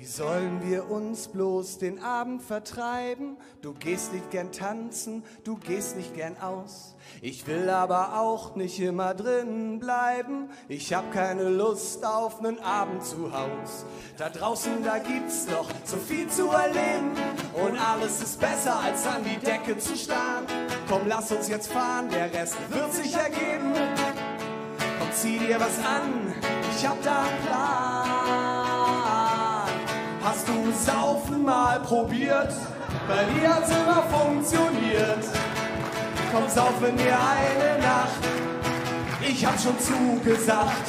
Wie sollen wir uns bloß den Abend vertreiben? Du gehst nicht gern tanzen, du gehst nicht gern aus. Ich will aber auch nicht immer drin bleiben. Ich hab keine Lust auf nen Abend zu Haus. Da draußen, da gibt's doch so viel zu erleben. Und alles ist besser, als an die Decke zu starren. Komm, lass uns jetzt fahren, der Rest wird sich ergeben. Komm, zieh dir was an, ich hab da einen Plan. Saufen mal probiert? Bei dir hat's immer funktioniert. Komm, sauf mit mir eine Nacht. Ich hab schon zugesagt.